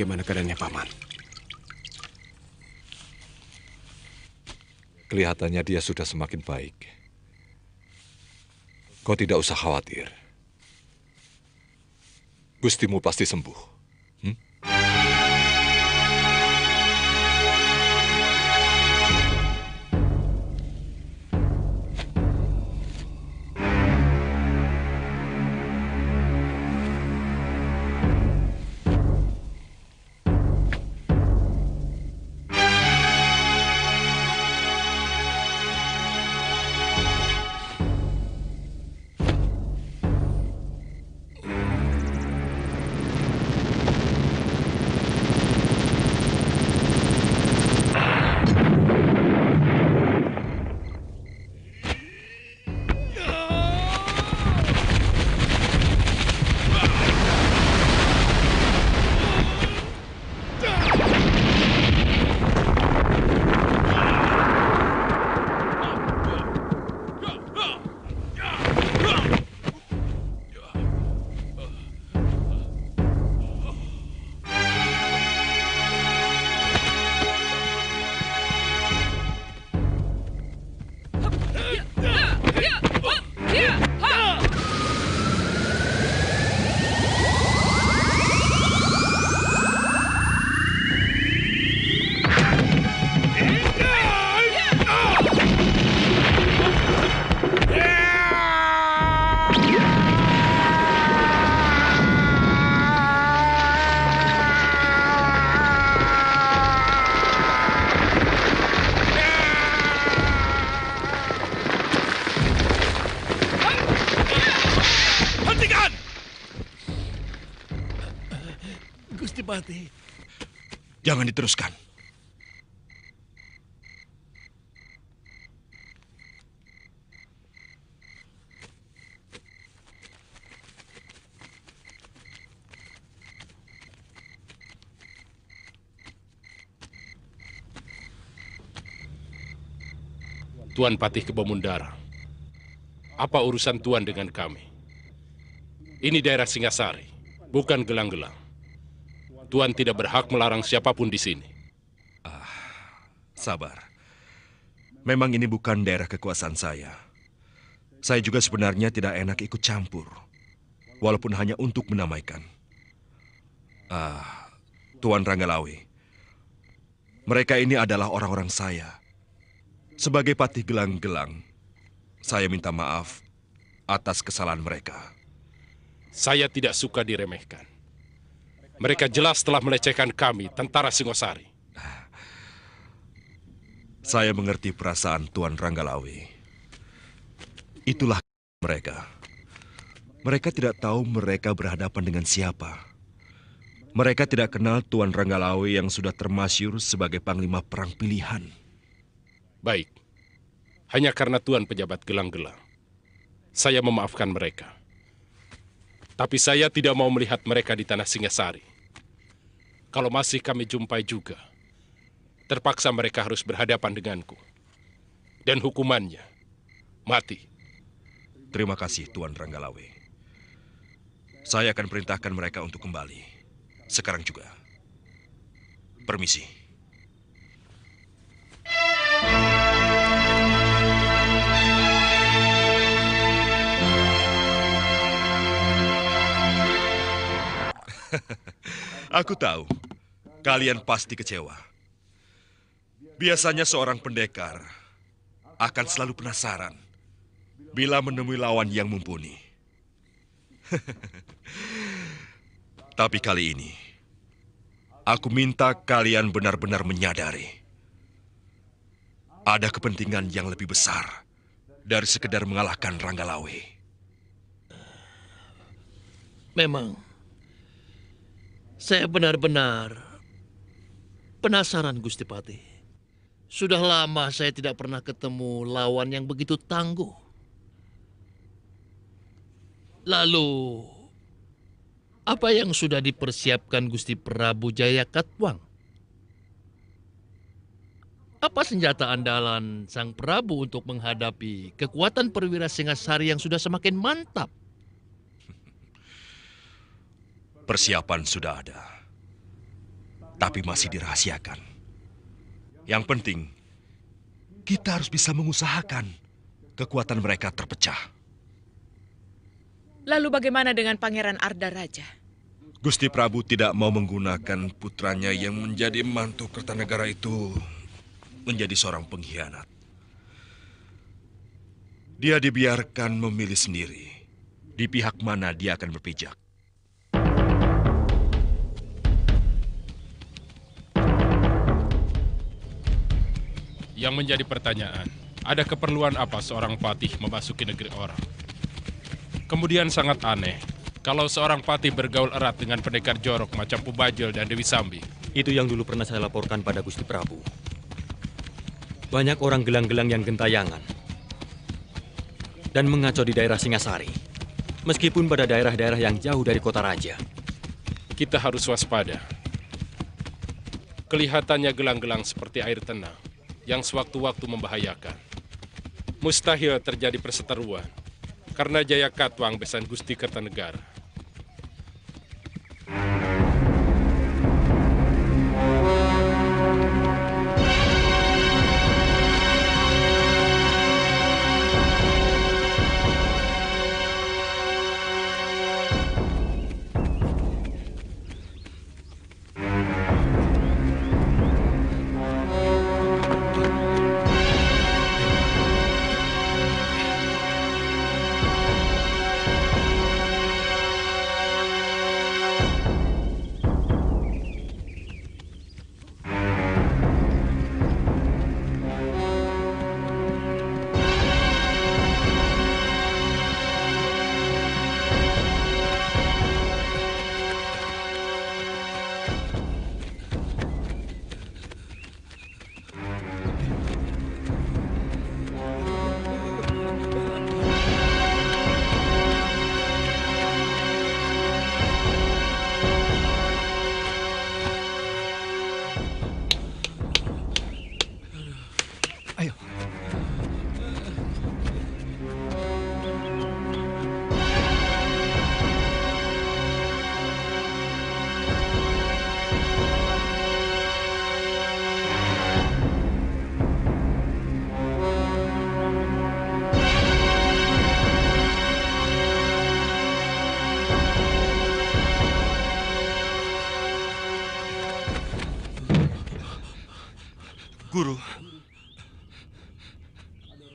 Bagaimana keadaannya Paman? Kelihatannya dia sudah semakin baik. Kau tidak usah khawatir. Gustimu pasti sembuh. Jangan diteruskan. Tuan Patih Kebomundara, apa urusan Tuan dengan kami? Ini daerah Singasari, bukan gelang-gelang. Tuan tidak berhak melarang siapa pun di sini. Sabar. Memang ini bukan daerah kekuasaan saya. Saya juga sebenarnya tidak enak ikut campur. Walaupun hanya untuk menamaikan. Ah, Tuan Ranggalawi. Mereka ini adalah orang-orang saya. Sebagai patih gelang-gelang, saya minta maaf atas kesalahan mereka. Saya tidak suka diremehkan. Mereka jelas telah melecehkan kami, tentara Singosari. Saya mengerti perasaan Tuan Ranggalawi. Itulah mereka. Mereka tidak tahu mereka berhadapan dengan siapa. Mereka tidak kenal Tuan Ranggalawi yang sudah termasyur sebagai panglima perang pilihan. Baik, hanya karena Tuan pejabat gelang-gelang. Saya memaafkan mereka. Tapi saya tidak mau melihat mereka di tanah Singasari. Kalau masih kami jumpai juga, terpaksa mereka harus berhadapan denganku. Dan hukumannya, mati. Terima kasih Tuan Ranggalawi. Saya akan perintahkan mereka untuk kembali. Sekarang juga. Permisi. Aku tahu, kalian pasti kecewa. Biasanya seorang pendekar akan selalu penasaran bila menemui lawan yang mumpuni. Tapi kali ini, aku minta kalian benar-benar menyadari ada kepentingan yang lebih besar dari sekedar mengalahkan Ranggalawi. Memang, saya benar-benar penasaran Gusti Pati. Sudah lama saya tidak pernah ketemu lawan yang begitu tangguh. Lalu, apa yang sudah dipersiapkan Gusti Prabu Jaya Katwang? Apa senjata andalan Sang Prabu untuk menghadapi kekuatan perwira Singasari yang sudah semakin mantap? Persiapan sudah ada, tapi masih dirahasiakan. Yang penting, kita harus bisa mengusahakan kekuatan mereka terpecah. Lalu bagaimana dengan Pangeran Arda Raja? Gusti Prabu tidak mau menggunakan putranya yang menjadi mantu Kertanegara itu menjadi seorang pengkhianat. Dia dibiarkan memilih sendiri di pihak mana dia akan berpijak. Yang menjadi pertanyaan, ada keperluan apa seorang patih memasuki negeri orang? Kemudian sangat aneh, kalau seorang patih bergaul erat dengan pendekar jorok macam Pubajel dan Dewi Sambi. Itu yang dulu pernah saya laporkan pada Gusti Prabu. Banyak orang gelang-gelang yang gentayangan dan mengacau di daerah Singasari, meskipun pada daerah-daerah yang jauh dari kota raja. Kita harus waspada. Kelihatannya gelang-gelang seperti air tenang yang sewaktu-waktu membahayakan. Mustahil terjadi perseteruan karena Jaya Katwang besan Gusti Kertanegara. Guru,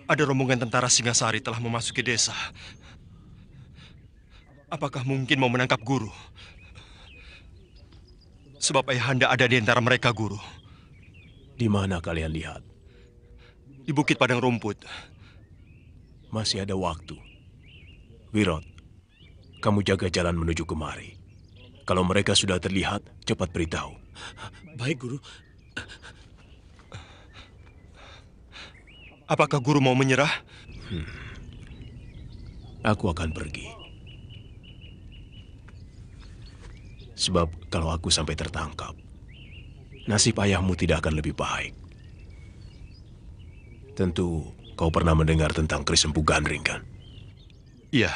ada rombongan tentara Singasari telah memasuki desa. Apakah mungkin mau menangkap guru? Sebab ayahanda ada di antara mereka, guru. Di mana kalian lihat? Di Bukit Padang Rumput. Masih ada waktu. Wirot, kamu jaga jalan menuju kemari. Kalau mereka sudah terlihat, cepat beritahu. Baik, Guru. Apakah guru mau menyerah? Aku akan pergi. Sebab kalau aku sampai tertangkap, nasib ayahmu tidak akan lebih baik. Tentu kau pernah mendengar tentang Kris Empu Gandring kan? Iya,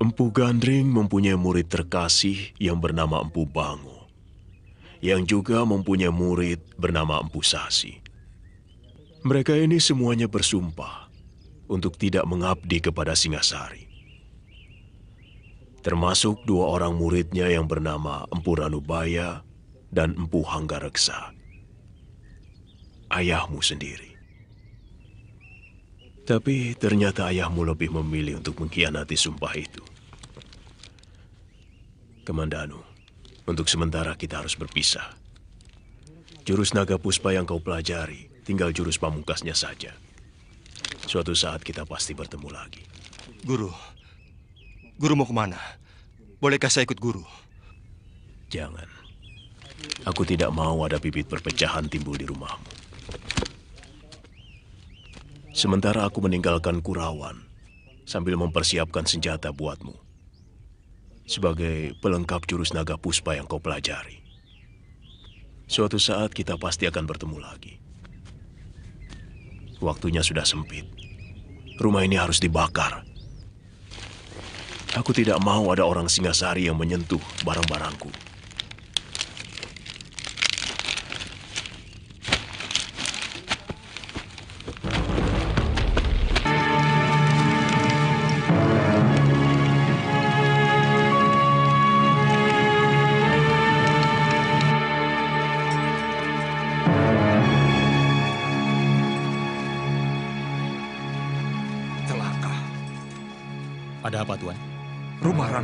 Empu Gandring mempunyai murid terkasih yang bernama Empu Bango. Yang juga mempunyai murid bernama Empu Sasi. Mereka ini semuanya bersumpah untuk tidak mengabdi kepada Singasari. Termasuk dua orang muridnya yang bernama Empu Ranubaya dan Empu Hanggareksa. Ayahmu sendiri. Tapi ternyata ayahmu lebih memilih untuk mengkhianati sumpah itu. Kemandanu, untuk sementara kita harus berpisah. Jurus naga puspa yang kau pelajari, tinggal jurus pamungkasnya saja. Suatu saat kita pasti bertemu lagi. guru. Guru mau ke mana? Bolehkah saya ikut guru? Jangan. Aku tidak mau ada bibit perpecahan timbul di rumahmu. Sementara aku meninggalkan Kurawan sambil mempersiapkan senjata buatmu. Sebagai pelengkap jurus naga puspa yang kau pelajari. Suatu saat kita pasti akan bertemu lagi. Waktunya sudah sempit. Rumah ini harus dibakar. Aku tidak mau ada orang Singasari yang menyentuh barang-barangku.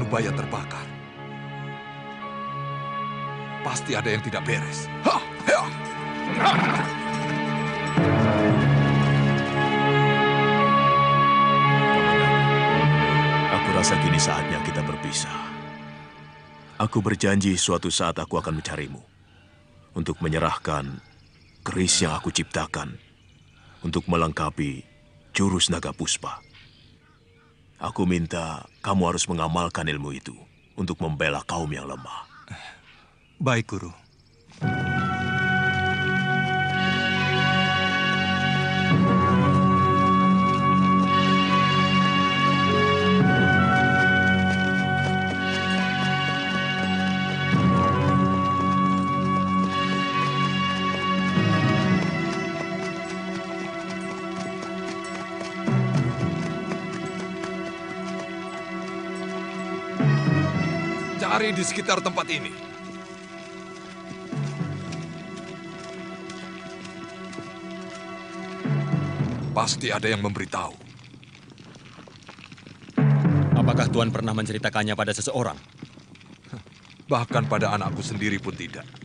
Rumah Ranubaya terbakar. Pasti ada yang tidak beres. Hea! Aku rasa kini saatnya kita berpisah. Aku berjanji suatu saat aku akan mencarimu untuk menyerahkan keris yang aku ciptakan untuk melengkapi jurus naga puspa. Aku minta kamu harus mengamalkan ilmu itu untuk membela kaum yang lemah. Baik, guru. Cari di sekitar tempat ini. Pasti ada yang memberitahu. Apakah Tuan pernah menceritakannya pada seseorang? Bahkan pada anakku sendiri pun tidak.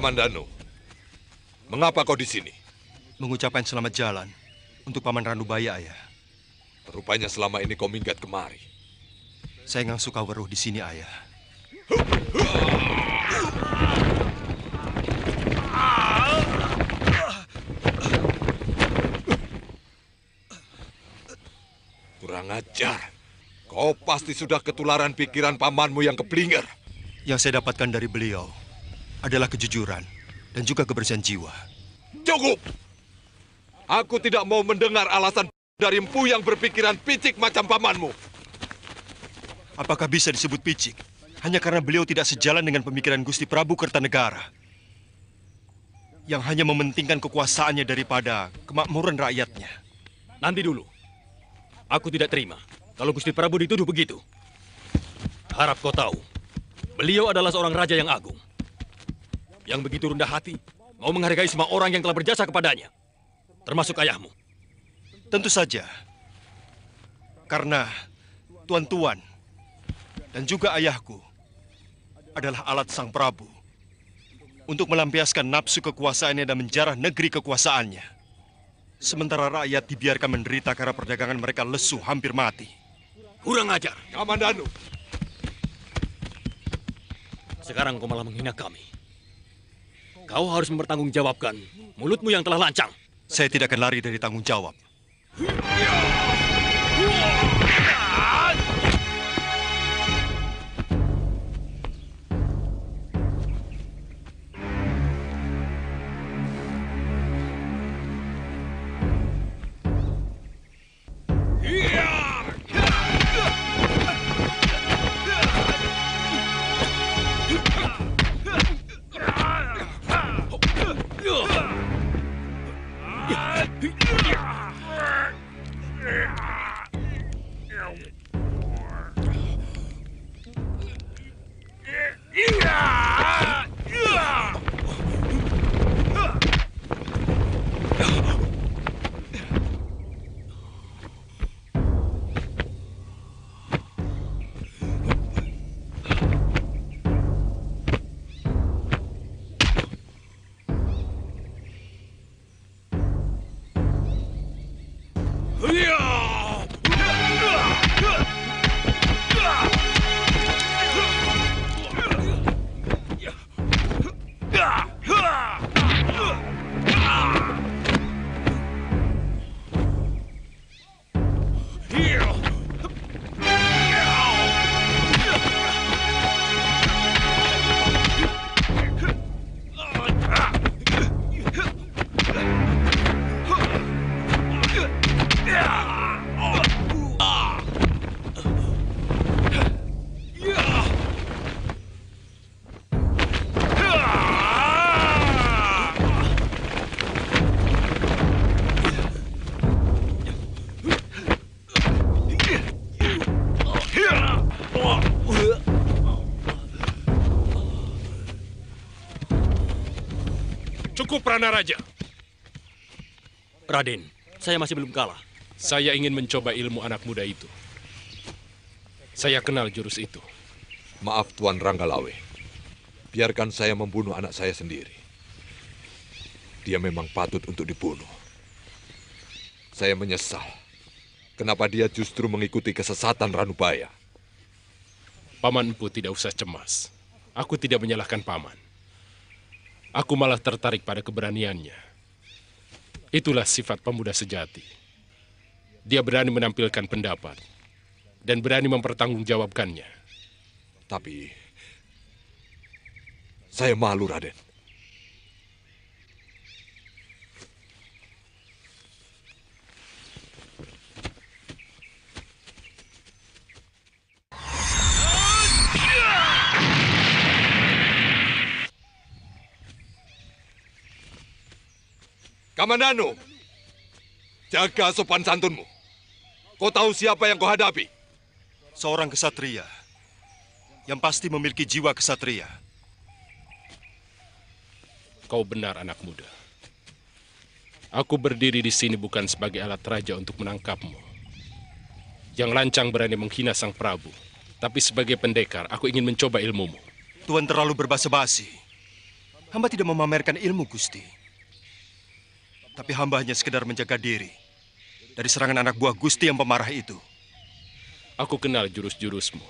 Kamandano, mengapa kau di sini? Mengucapkan selamat jalan untuk Paman Ranubaya, Ayah. Rupanya selama ini kau minggat kemari. Saya nggak suka weruh di sini, Ayah. Kurang ajar. Kau pasti sudah ketularan pikiran pamanmu yang keblinger. Yang saya dapatkan dari beliau, adalah kejujuran dan juga kebersihan jiwa. Cukup! Aku tidak mau mendengar alasan dari empu yang berpikiran picik macam pamanmu. Apakah bisa disebut picik? Hanya karena beliau tidak sejalan dengan pemikiran Gusti Prabu Kertanegara. Yang hanya mementingkan kekuasaannya daripada kemakmuran rakyatnya. Nanti dulu. Aku tidak terima kalau Gusti Prabu dituduh begitu. Harap kau tahu, beliau adalah seorang raja yang agung. Yang begitu rendah hati, mau menghargai semua orang yang telah berjasa kepadanya. Termasuk ayahmu. Tentu saja. Karena tuan-tuan dan juga ayahku adalah alat sang Prabu untuk melampiaskan nafsu kekuasaannya dan menjarah negeri kekuasaannya. Sementara rakyat dibiarkan menderita karena perdagangan mereka lesu hampir mati. Kurang ajar. Kamandanu, Sekarang kau malah menghina kami. Kau harus mempertanggungjawabkan mulutmu yang telah lancang. Saya tidak akan lari dari tanggung jawab. Yeah! Cukup Pranaraja. Raden, saya masih belum kalah. Saya ingin mencoba ilmu anak muda itu. Saya kenal jurus itu. maaf Tuan Ranggalawe. Biarkan saya membunuh anak saya sendiri. Dia memang patut untuk dibunuh. Saya menyesal. Kenapa dia justru mengikuti kesesatan Ranubaya? Paman Empu tidak usah cemas. Aku tidak menyalahkan paman. Aku malah tertarik pada keberaniannya. Itulah sifat pemuda sejati. Dia berani menampilkan pendapat dan berani mempertanggungjawabkannya. Tapi saya malu, Raden. Kamandanu, jaga sopan santunmu. Kau tahu siapa yang kau hadapi? Seorang kesatria yang pasti memiliki jiwa kesatria. Kau benar anak muda. Aku berdiri di sini bukan sebagai alat raja untuk menangkapmu. Yang lancang berani menghina sang Prabu. Tapi sebagai pendekar, aku ingin mencoba ilmumu. Tuan terlalu berbasa-basi. Hamba tidak memamerkan ilmu, Gusti. Tapi hamba hanya sekedar menjaga diri dari serangan anak buah Gusti yang pemarah itu. Aku kenal jurus-jurusmu.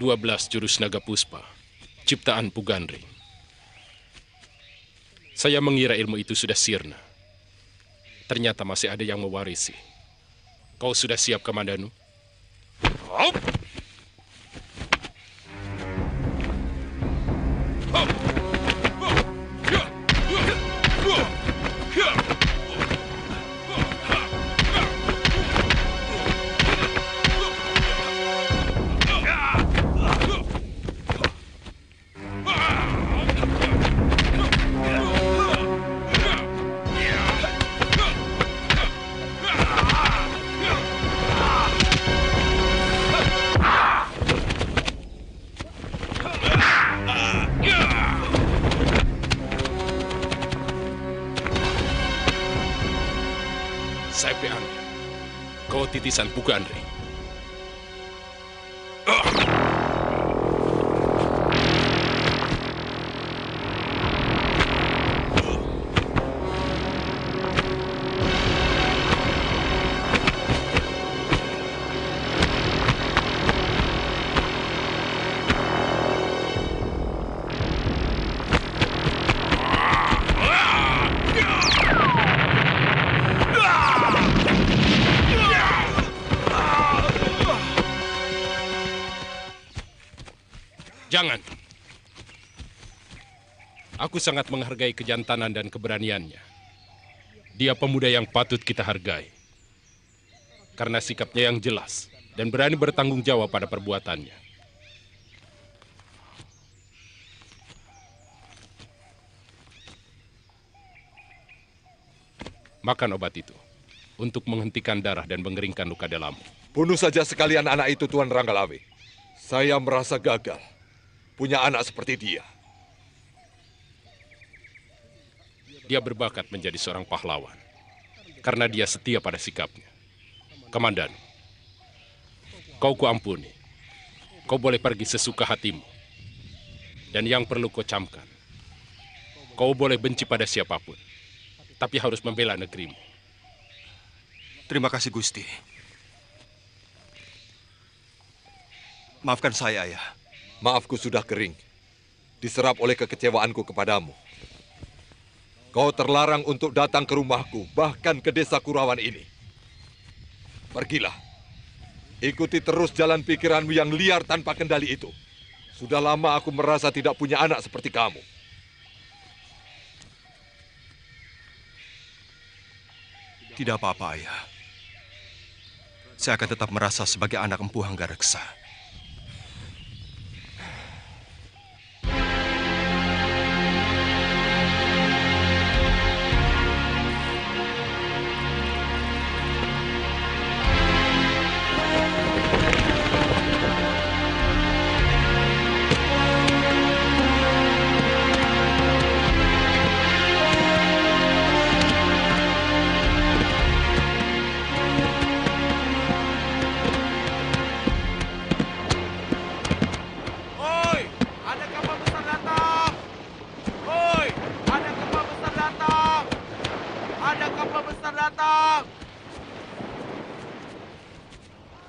12 jurus naga puspa, ciptaan Pugandring. Saya mengira ilmu itu sudah sirna. Ternyata masih ada yang mewarisi. Kau sudah siap, Kamandanu? Saipe Kau titisan Aku sangat menghargai kejantanan dan keberaniannya. Dia pemuda yang patut kita hargai. Karena sikapnya yang jelas dan berani bertanggung jawab pada perbuatannya. Makan obat itu untuk menghentikan darah dan mengeringkan luka dalammu. Bunuh saja sekalian anak itu, Tuan Ranggalawe. Saya merasa gagal punya anak seperti dia. Dia berbakat menjadi seorang pahlawan karena dia setia pada sikapnya. Komandan, kau kuampuni. Kau boleh pergi sesuka hatimu. Dan yang perlu kau camkan, kau boleh benci pada siapa pun, tapi harus membela negerimu. Terima kasih Gusti. Maafkan saya, Ayah. Maafku sudah kering, diserap oleh kekecewaanku kepadamu. Kau terlarang untuk datang ke rumahku, bahkan ke desa Kurawan ini. Pergilah. Ikuti terus jalan pikiranmu yang liar tanpa kendali itu. Sudah lama aku merasa tidak punya anak seperti kamu. Tidak apa-apa, Ayah. Saya akan tetap merasa sebagai anak empu Hanggareksa. Oi, datang.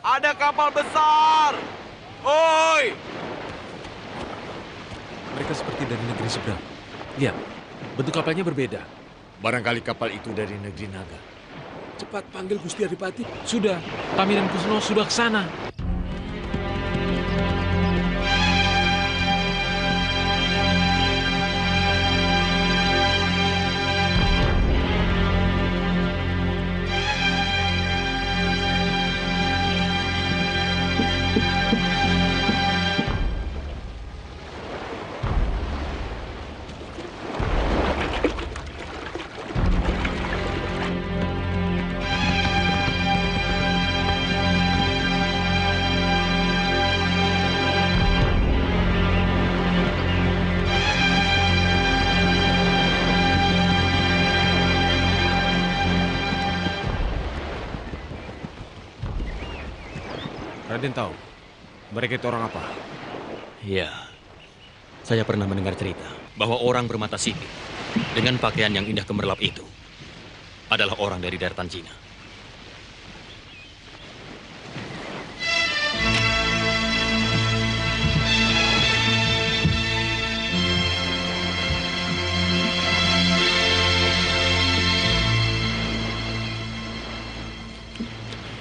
Ada kapal besar. Oi, Mereka seperti dari negeri seberang. Lihat, bentuk kapalnya berbeda. Barangkali kapal itu dari negeri naga. Cepat panggil Gusti Adipati. Sudah, kami dan Kusno sudah ke sana. Mereka itu orang apa? Ya, saya pernah mendengar cerita bahwa orang bermata sipit dengan pakaian yang indah gemerlap itu adalah orang dari daratan Cina.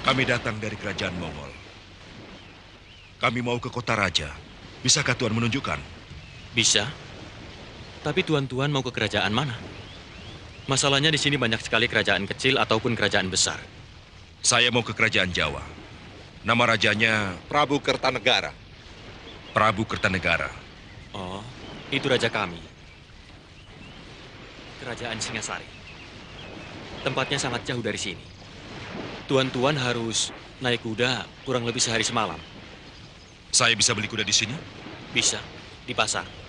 Kami datang dari kerajaan Mongol. Kami mau ke kota raja. Bisakah Tuan menunjukkan? Bisa. Tapi tuan-tuan mau ke kerajaan mana? Masalahnya di sini banyak sekali kerajaan kecil ataupun kerajaan besar. Saya mau ke kerajaan Jawa. Nama rajanya Prabu Kertanegara. Prabu Kertanegara. Oh, itu raja kami. Kerajaan Singasari. Tempatnya sangat jauh dari sini. Tuan-tuan harus naik kuda kurang lebih sehari semalam. Saya bisa beli kuda di sini? Bisa, di pasar.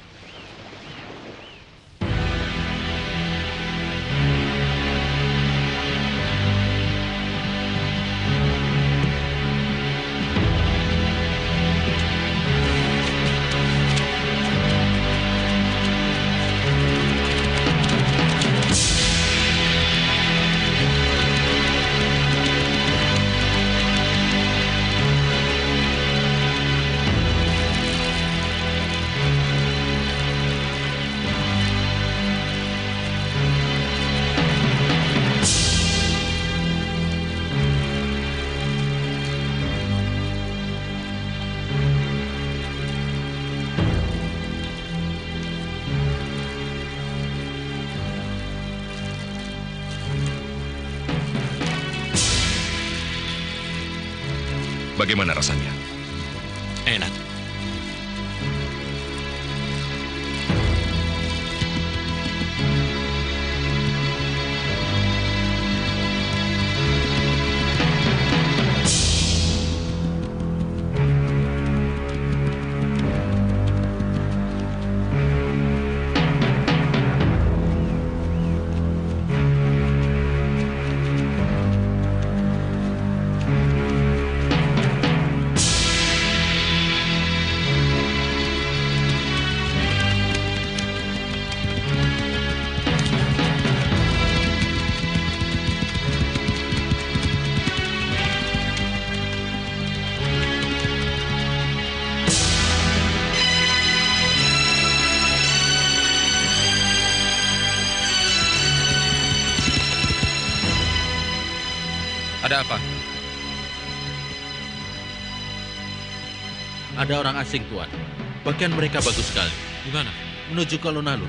Ada apa? Ada orang asing, Tuan. Pakaian mereka bagus sekali. Di mana? Menuju ke.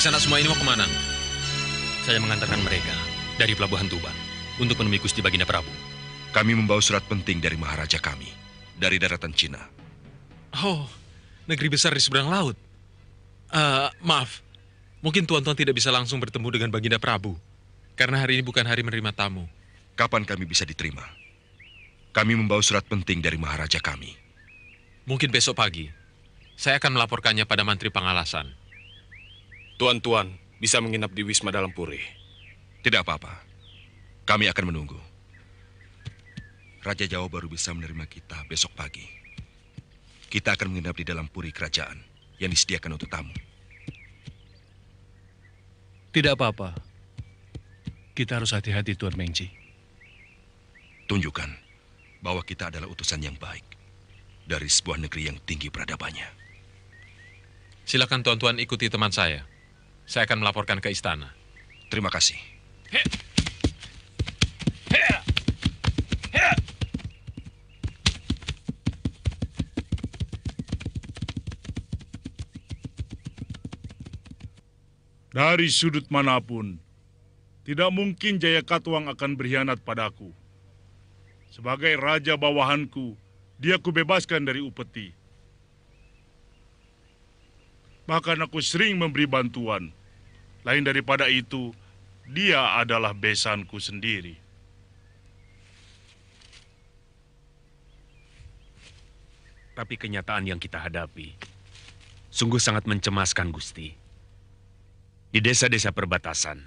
Kisana semua ini mau ke mana? Saya mengantarkan mereka dari Pelabuhan Tuban untuk menemui Gusti Baginda Prabu. Kami membawa surat penting dari Maharaja kami, dari daratan Cina. Oh, negeri besar di seberang laut. Eh, maaf, mungkin tuan-tuan tidak bisa langsung bertemu dengan Baginda Prabu. Karena hari ini bukan hari menerima tamu. Kapan kami bisa diterima? Kami membawa surat penting dari Maharaja kami. Mungkin besok pagi. Saya akan melaporkannya pada Mantri Pangalasan. Tuan-tuan bisa menginap di Wisma Dalam Puri. Tidak apa-apa. Kami akan menunggu. Raja Jawa baru bisa menerima kita besok pagi. Kita akan menginap di dalam puri kerajaan yang disediakan untuk tamu. Tidak apa-apa. Kita harus hati-hati, Tuan Mengji. Tunjukkan bahwa kita adalah utusan yang baik dari sebuah negeri yang tinggi peradabannya. Silakan tuan-tuan ikuti teman saya. Saya akan melaporkan ke istana. Terima kasih. Dari sudut mana pun, tidak mungkin Jaya Katuang akan berkhianat padaku. Sebagai raja bawahanku, dia kubebaskan dari upeti. Bahkan aku sering memberi bantuan. Lain daripada itu, dia adalah besanku sendiri. Tapi kenyataan yang kita hadapi sungguh sangat mencemaskan, Gusti. Di desa-desa perbatasan,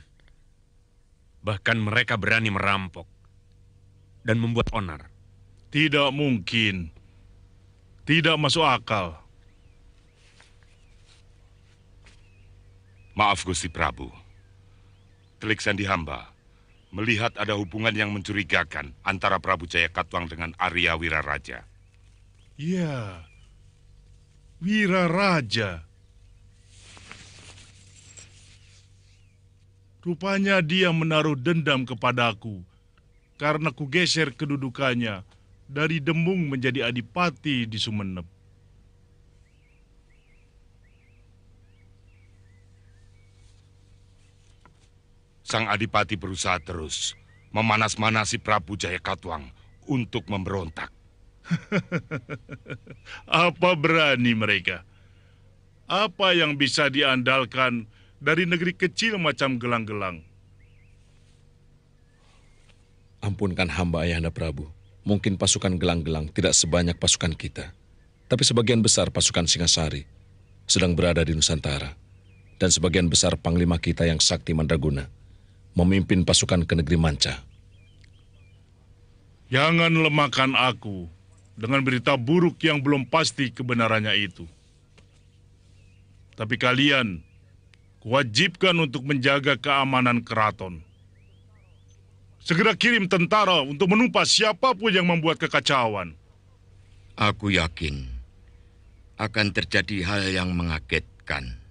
bahkan mereka berani merampok dan membuat onar. Tidak mungkin. Tidak masuk akal. Maaf Gusti Prabu. Telik Sandi Hamba melihat ada hubungan yang mencurigakan antara Prabu Jaya Katwang dengan Arya Wiraraja. Ya, Wiraraja. Rupanya dia menaruh dendam kepadaku karena kugeser kedudukannya dari Demung menjadi adipati di Sumeneb. Sang Adipati berusaha terus memanas-manasi Prabu Jaya Katwang untuk memberontak. Apa berani mereka? Apa yang bisa diandalkan dari negeri kecil macam gelang-gelang? Ampunkan hamba Ayahanda Prabu. Mungkin pasukan gelang-gelang tidak sebanyak pasukan kita. Tapi sebagian besar pasukan Singasari sedang berada di Nusantara. Dan sebagian besar panglima kita yang sakti Mandraguna memimpin pasukan ke negeri Manca. Jangan lemahkan aku dengan berita buruk yang belum pasti kebenarannya itu. Tapi kalian kuwajibkan untuk menjaga keamanan keraton. Segera kirim tentara untuk menumpas siapa pun yang membuat kekacauan. Aku yakin akan terjadi hal yang mengagetkan.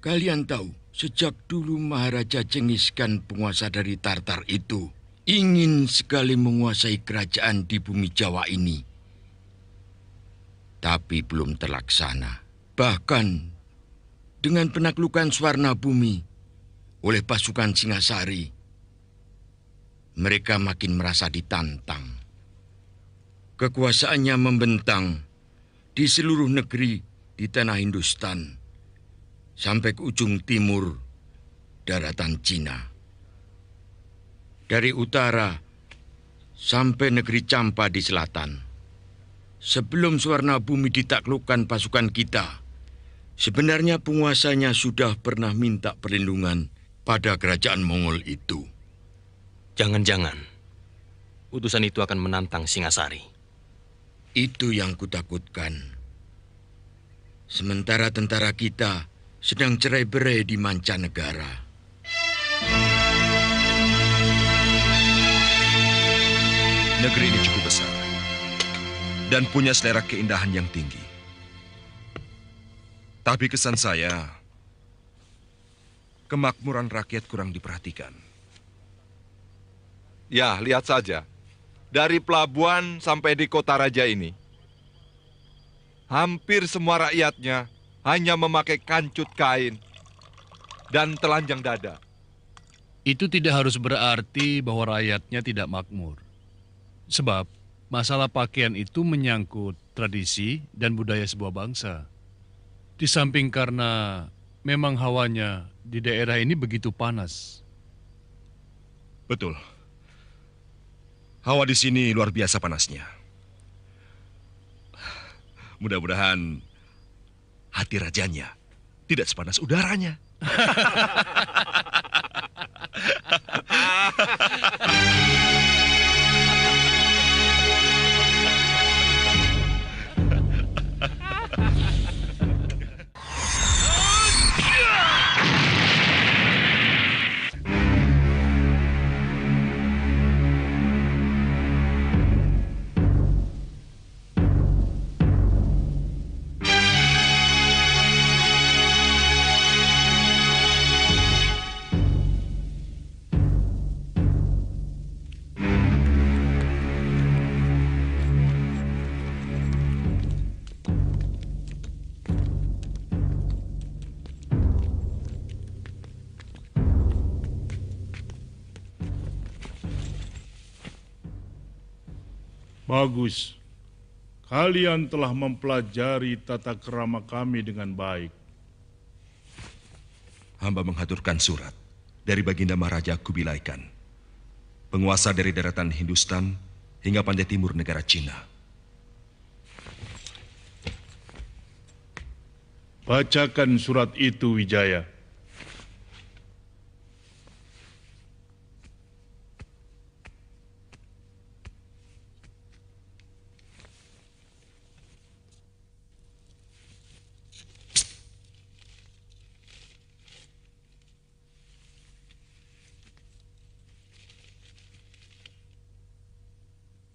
Kalian tahu, sejak dulu Maharaja Cengis Khan penguasa dari Tartar itu ingin sekali menguasai kerajaan di bumi Jawa ini. Tapi belum terlaksana. Bahkan dengan penaklukan Swarna Bumi oleh pasukan Singasari, mereka makin merasa ditantang. Kekuasaannya membentang di seluruh negeri di tanah Hindustan sampai ke ujung timur daratan Cina. Dari utara sampai negeri Campa di selatan. Sebelum Suwarna Bumi ditaklukkan pasukan kita, sebenarnya penguasanya sudah pernah minta perlindungan pada kerajaan Mongol itu. Jangan-jangan utusan itu akan menantang Singasari. Itu yang kutakutkan. Sementara tentara kita sedang cerai-berai di mancanegara. Negeri ini cukup besar dan punya selera keindahan yang tinggi. Tapi kesan saya, kemakmuran rakyat kurang diperhatikan. Ya, lihat saja. Dari pelabuhan sampai di kota raja ini, hampir semua rakyatnya hanya memakai kancut kain dan telanjang dada. Itu tidak harus berarti bahwa rakyatnya tidak makmur. Sebab masalah pakaian itu menyangkut tradisi dan budaya sebuah bangsa. Di samping karena memang hawanya di daerah ini begitu panas. Betul. Hawa di sini luar biasa panasnya. Mudah-mudahan hati rajanya tidak sepanas udaranya. Bagus. Kalian telah mempelajari tata kerama kami dengan baik. Hamba mengaturkan surat dari Baginda Maharaja Kubilai Khan, penguasa dari daratan Hindustan hingga pantai timur negara Cina. Bacakan surat itu, Wijaya.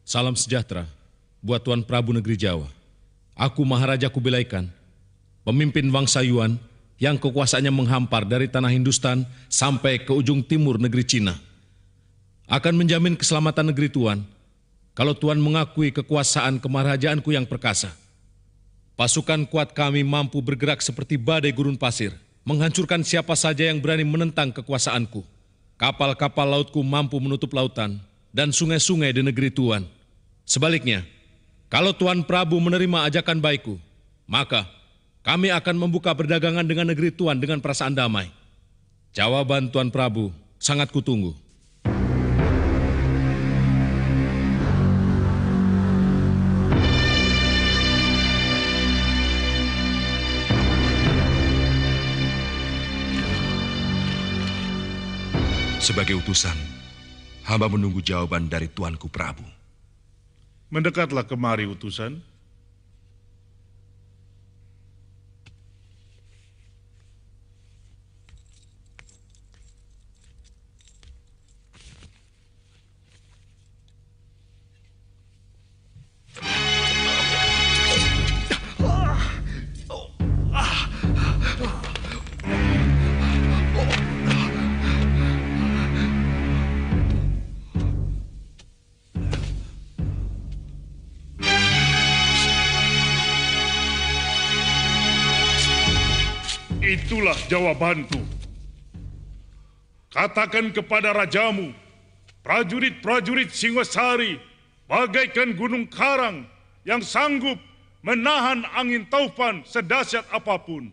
Salam sejahtera buat Tuan Prabu Negeri Jawa. Aku Maharaja Kubilaikan, pemimpin bangsa Yuan yang kekuasaannya menghampar dari tanah Hindustan sampai ke ujung timur negeri Cina. Akan menjamin keselamatan negeri Tuan kalau Tuan mengakui kekuasaan kemaharajaanku yang perkasa. Pasukan kuat kami mampu bergerak seperti badai gurun pasir, menghancurkan siapa saja yang berani menentang kekuasaanku. Kapal-kapal lautku mampu menutup lautan dan sungai-sungai di negeri Tuan. Sebaliknya, kalau Tuan Prabu menerima ajakan baikku, maka kami akan membuka perdagangan dengan negeri Tuan dengan perasaan damai. Jawaban Tuan Prabu sangat kutunggu. Sebagai utusan, hamba menunggu jawaban dari Tuanku Prabu. Mendekatlah kemari utusan. Itulah jawabanku. Katakan kepada rajamu, prajurit-prajurit Singosari bagaikan gunung karang yang sanggup menahan angin taufan sedahsyat apa pun.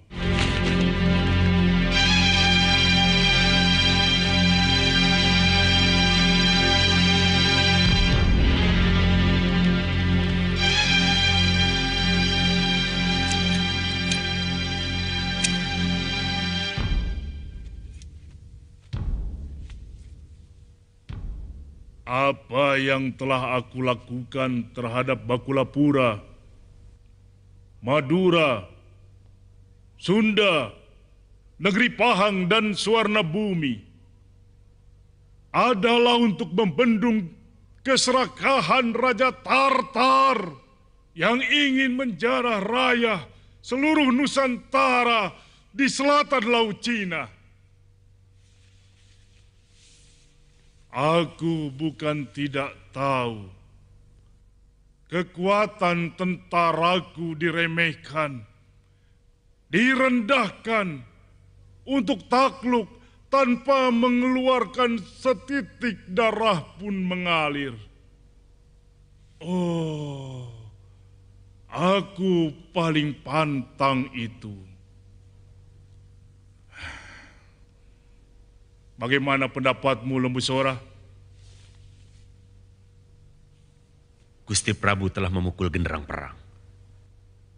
Apa yang telah aku lakukan terhadap Bakulapura, Madura, Sunda, Negeri Pahang dan Suwarna Bumi adalah untuk membendung keserakahan Raja Tartar yang ingin menjarah raya seluruh Nusantara di selatan Laut Cina. Aku bukan tidak tahu. Kekuatan tentaraku diremehkan, direndahkan untuk takluk tanpa mengeluarkan setitik darah pun mengalir. Oh, aku paling pantang itu. Bagaimana pendapatmu, Lembu Sora? Gusti Prabu telah memukul genderang perang.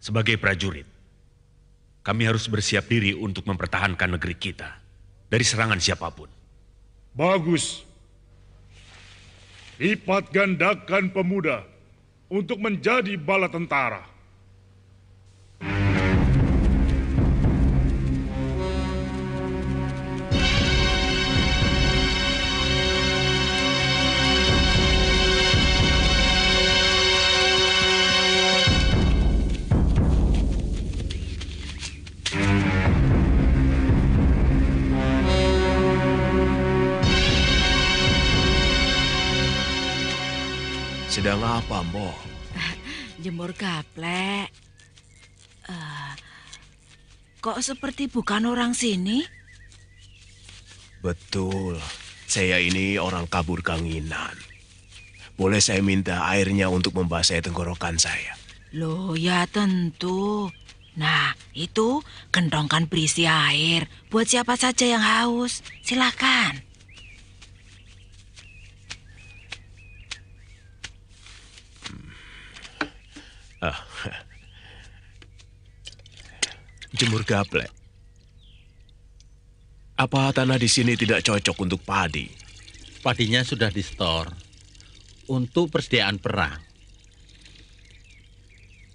Sebagai prajurit, kami harus bersiap diri untuk mempertahankan negeri kita dari serangan siapa pun. Bagus. Lipat gandakan pemuda untuk menjadi bala tentara. Sedang apa, Mbok? Jemur gaplek. Eh, kok seperti bukan orang sini? Betul. Saya ini orang kabur kanginan. Boleh saya minta airnya untuk membasahi tenggorokan saya? Loh, ya tentu. Nah, itu gendongkan berisi air buat siapa saja yang haus. Silakan. Ah. Jemur gaplek. Apa tanah di sini tidak cocok untuk padi? Padinya sudah di store untuk persediaan perang.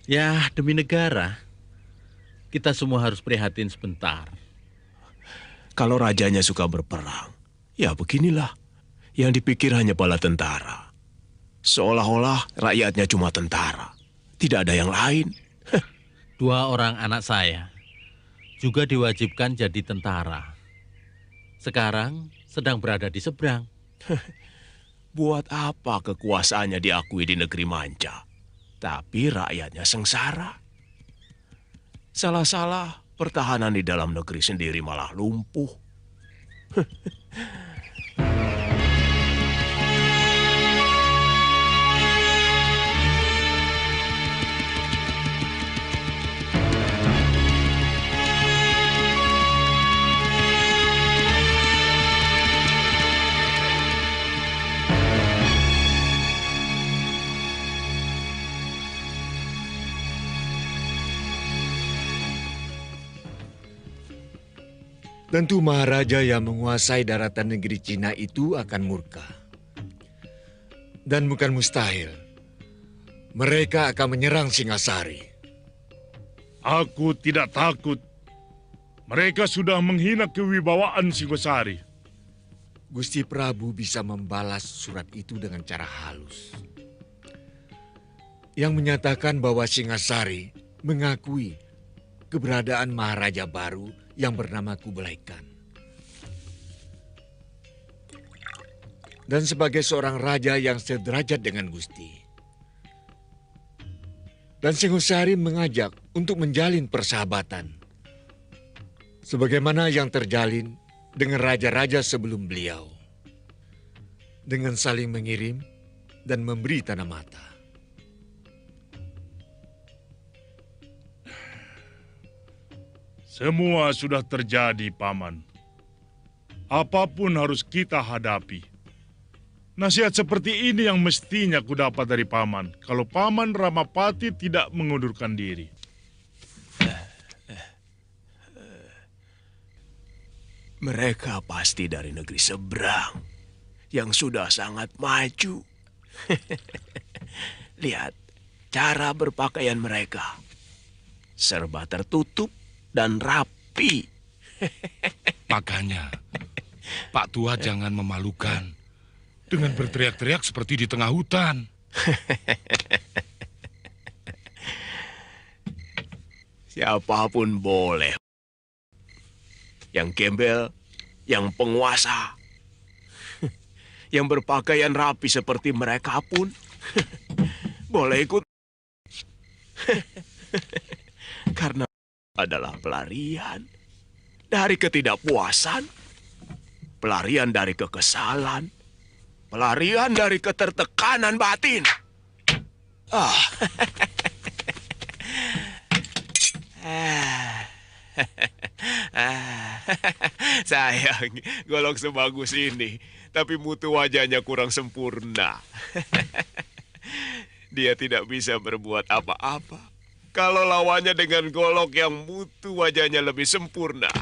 Ya, demi negara, kita semua harus prihatin sebentar. Kalau rajanya suka berperang, ya beginilah. Yang dipikir hanya bala tentara. Seolah-olah rakyatnya cuma tentara. Tidak ada yang lain. Dua orang anak saya juga diwajibkan jadi tentara. Sekarang sedang berada di seberang. Buat apa kekuasaannya diakui di negeri manca? Tapi rakyatnya sengsara. Salah-salah pertahanan di dalam negeri sendiri malah lumpuh. Tentu Maharaja yang menguasai daratan negeri Cina itu akan murka. Dan bukan mustahil. Mereka akan menyerang Singasari. Aku tidak takut. Mereka sudah menghina kewibawaan Singosari. Gusti Prabu bisa membalas surat itu dengan cara halus. Yang menyatakan bahwa Singasari mengakui keberadaan Maharaja baru yang bernama Kublai Khan. Dan sebagai seorang raja yang sederajat dengan Gusti. Dan Singosari mengajak untuk menjalin persahabatan. Sebagaimana yang terjalin dengan raja-raja sebelum beliau. Dengan saling mengirim dan memberi tanah mata. Semua sudah terjadi, Paman. Apa pun harus kita hadapi. Nasihat seperti ini yang mestinya kudapat dari Paman. Kalau Paman Ramapati tidak mengundurkan diri. Mereka pasti dari negeri seberang yang sudah sangat maju. Lihat cara berpakaian mereka. Serba tertutup dan rapi. Makanya, Pak Tua jangan memalukan dengan berteriak-teriak seperti di tengah hutan. Siapa pun boleh. Yang gembel, yang penguasa, yang berpakaian rapi seperti mereka pun boleh ikut. Karena adalah pelarian dari ketidakpuasan, pelarian dari kekesalan, pelarian dari ketertekanan batin. Ah. Sayang, golok sebagus ini, tapi mutu wajahnya kurang sempurna. Dia tidak bisa berbuat apa-apa kalau lawannya dengan golok yang mutu wajahnya lebih sempurna.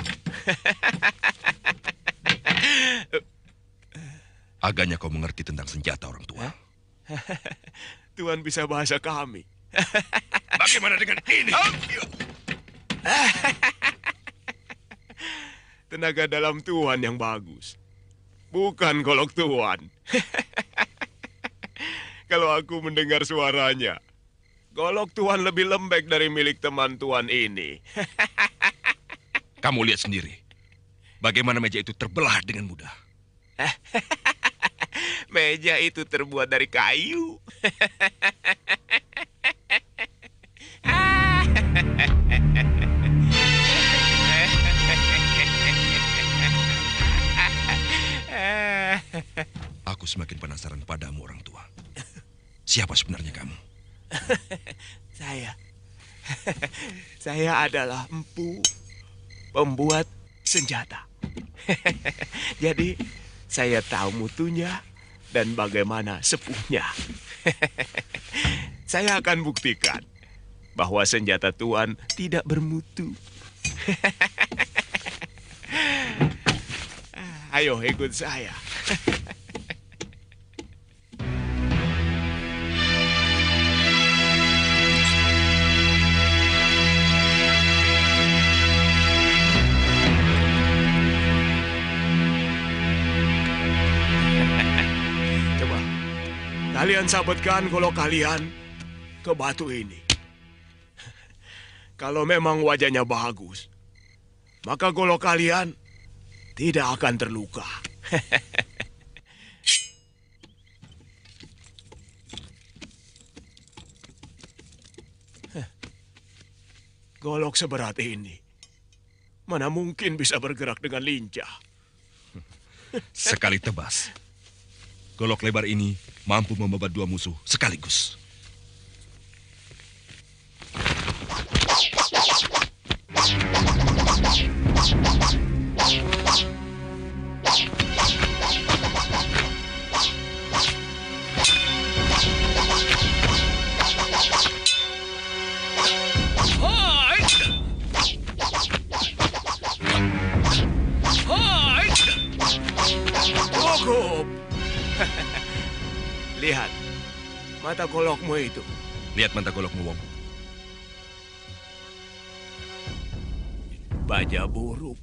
Agaknya kau mengerti tentang senjata orang tua. Tuhan bisa bahasa kami. Bagaimana dengan ini? Tenaga dalam Tuhan yang bagus. Bukan golok Tuhan. Kalau aku mendengar suaranya, golok Tuhan lebih lembek dari milik teman Tuhan ini. Kamu lihat sendiri. Bagaimana meja itu terbelah dengan mudah. Meja itu terbuat dari kayu. Aku semakin penasaran padamu orang tua. Siapa sebenarnya kamu? Saya. Saya adalah empu pembuat senjata. Jadi saya tahu mutunya dan bagaimana sepuhnya. saya akan buktikan bahwa senjata Tuan tidak bermutu. Ayo ikut saya. Kalian sabetkan golok kalian ke batu ini. Kalau memang wajahnya bagus, maka golok kalian tidak akan terluka. Golok seberat ini, mana mungkin bisa bergerak dengan lincah? Sekali tebas. Golok lebar ini mampu membabat dua musuh sekaligus. Mata golokmu itu. Lihat mata golokmu, Wong. Baja buruk.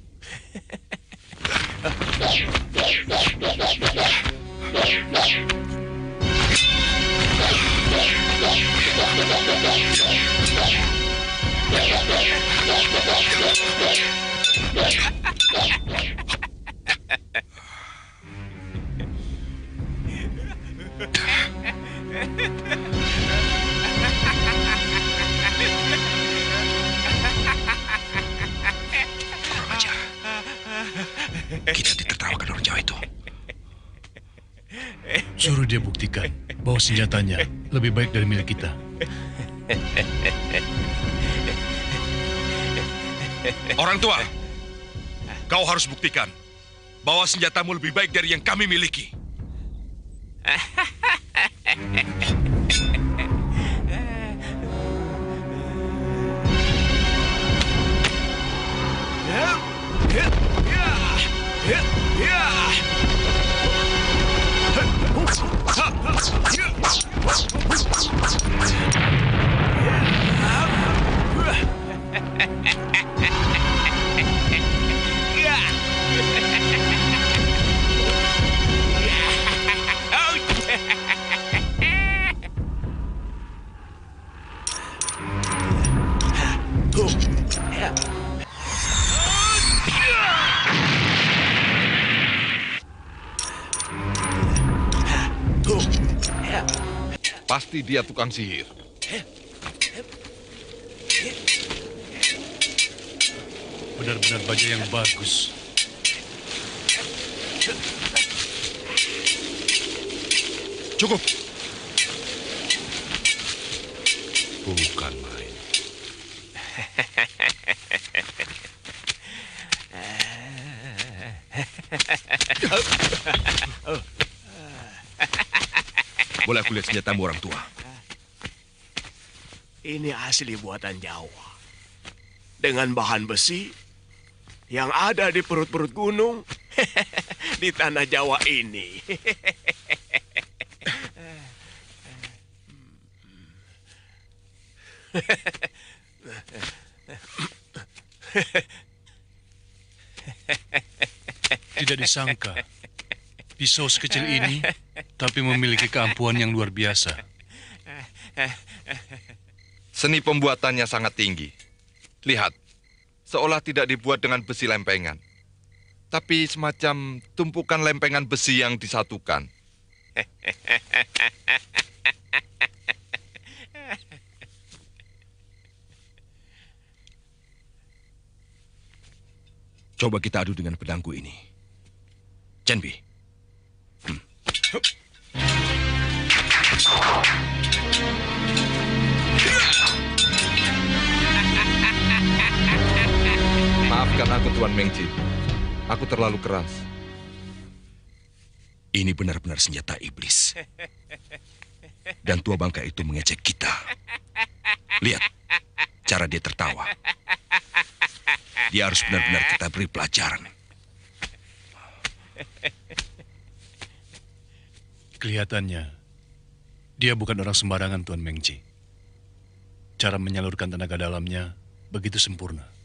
Raja, kita ditertawakan orang Jawa itu. Suruh dia buktikan bahwa senjatanya lebih baik dari milik kita. Orang tua, kau harus buktikan bahwa senjatamu lebih baik dari yang kami miliki. Yeah. Pasti dia tukang sihir. Benar-benar baja yang bagus. Cukup. Bukan main. Boleh aku lihat senjatamu orang tua? Ini asli buatan Jawa. Dengan bahan besi yang ada di perut-perut gunung di tanah Jawa ini. Tidak disangka. Pisau sekecil ini, tapi memiliki keampuhan yang luar biasa. Seni pembuatannya sangat tinggi. Lihat, seolah tidak dibuat dengan besi lempengan. Tapi semacam tumpukan lempengan besi yang disatukan. Coba kita adu dengan pedangku ini. Chenbi. Maafkan aku Tuan Mengji. Aku terlalu keras. Ini benar-benar senjata iblis. Dan tua bangka itu mengecek kita. Lihat, cara dia tertawa. Dia harus benar-benar kita beri pelajaran. Kelihatannya, dia bukan orang sembarangan, Tuan Mengji. Cara menyalurkan tenaga dalamnya begitu sempurna.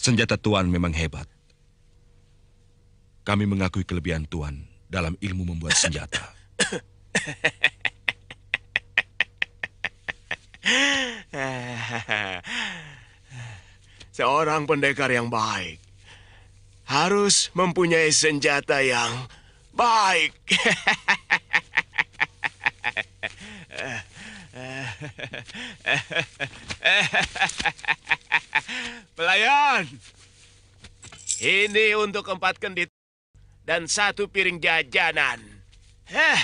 Senjata Tuan memang hebat. Kami mengakui kelebihan Tuan dalam ilmu membuat senjata. Seorang pendekar yang baik harus mempunyai senjata yang baik. Pelayan, ini untuk empat kendit dan satu piring jajanan. Heh.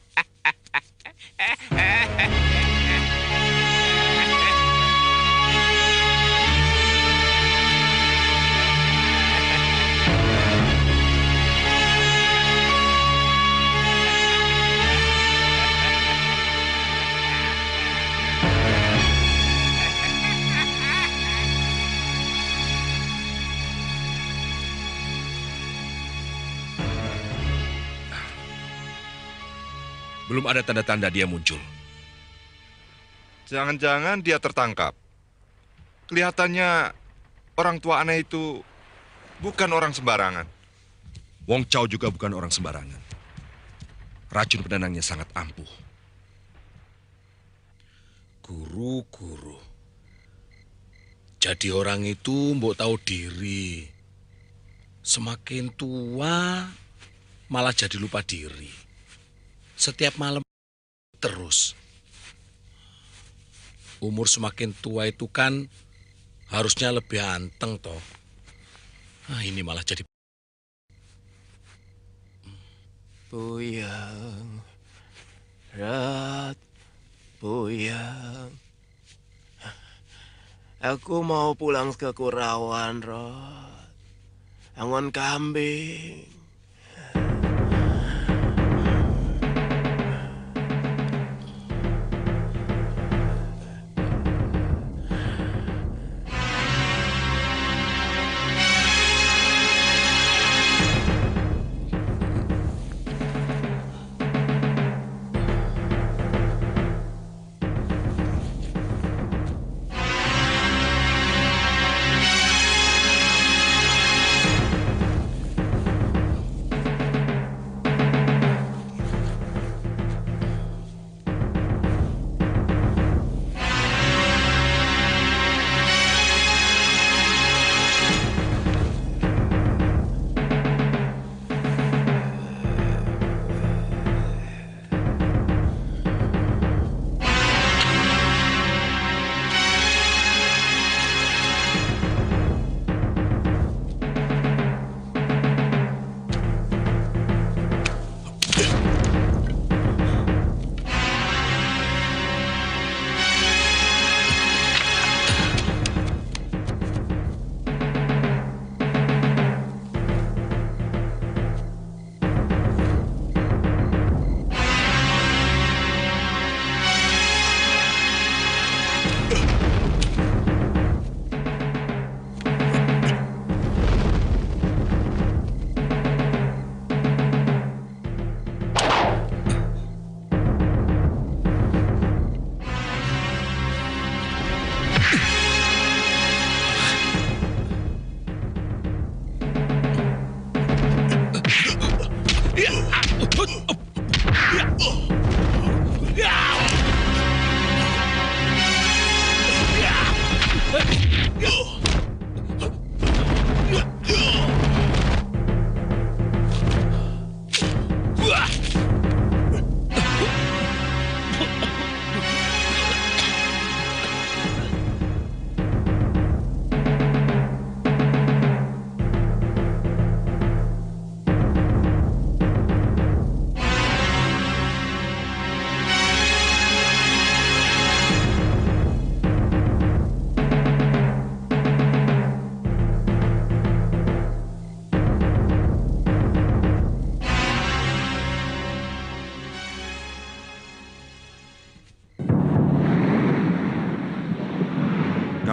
Belum ada tanda-tanda dia muncul. Jangan-jangan dia tertangkap. Kelihatannya orang tua aneh itu bukan orang sembarangan. Wong Chow juga bukan orang sembarangan. Racun penenangnya sangat ampuh. Guru, guru. Jadi orang itu mbok tahu diri. Semakin tua malah jadi lupa diri. Setiap malam terus. Umur semakin tua itu kan harusnya lebih anteng toh. Nah, ini malah jadi Buyang, Rat, Buyang. Aku mau pulang ke Kurawan, Rot. Angon kambing.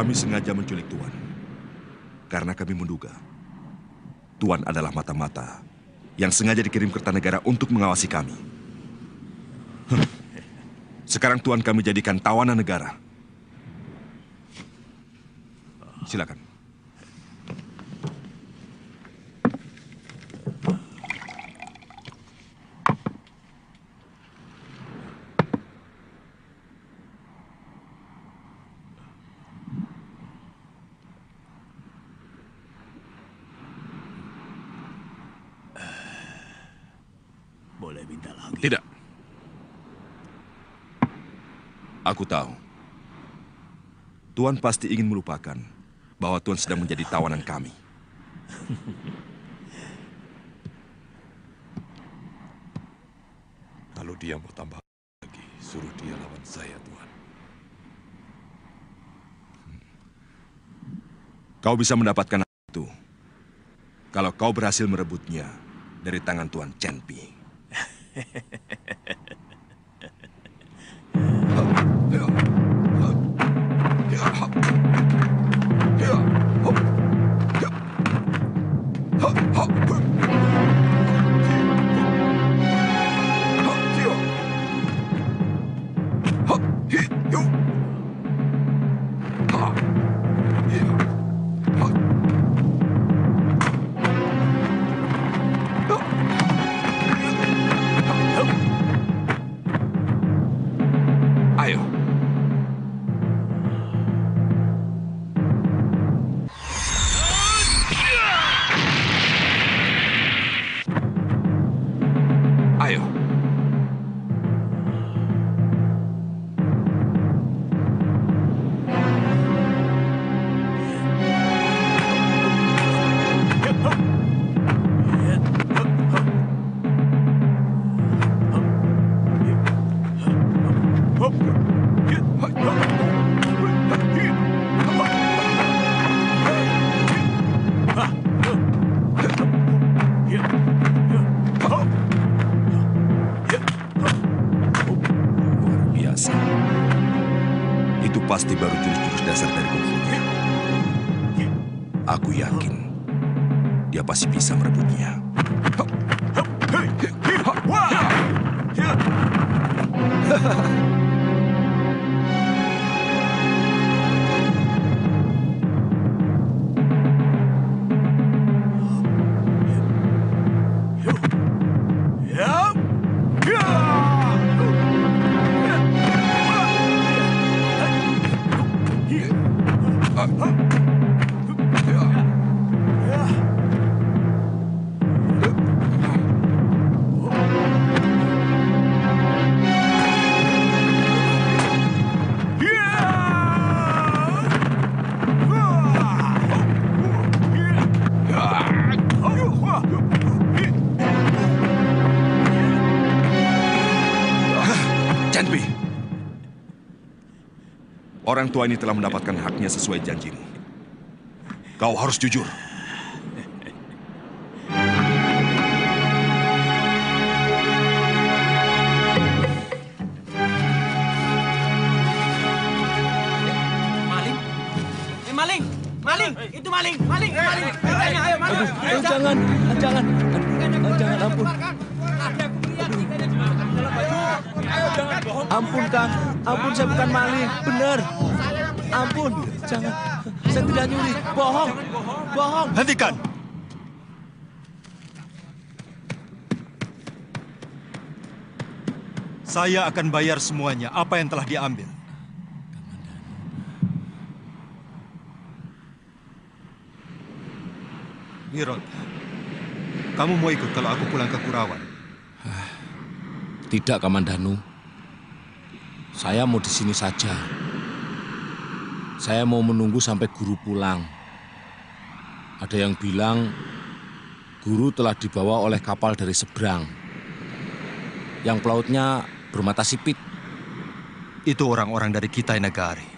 Kami sengaja menculik Tuan. Karena kami menduga Tuan adalah mata-mata yang sengaja dikirim ke Kertanegara untuk mengawasi kami. Sekarang Tuan kami jadikan tawanan negara. Silakan. Aku tahu. Tuan pasti ingin melupakan bahwa Tuan sedang menjadi tawanan kami. Kalau dia mau tambah lagi, suruh dia lawan saya, Tuan. Kau bisa mendapatkan itu kalau kau berhasil merebutnya dari tangan Tuan Chen Pi. Orang tua ini telah mendapatkan haknya sesuai janjimu. Kau harus jujur. Bohong. Bohong. Hentikan. Saya akan bayar semuanya apa yang telah diambil. Nirot, kamu mau ikut kalau aku pulang ke Kurawan? Tidak, Kamandanu. Saya mau di sini saja. Saya mau menunggu sampai guru pulang. Ada yang bilang guru telah dibawa oleh kapal dari seberang. Yang pelautnya bermata sipit. Itu orang-orang dari kita Nagari.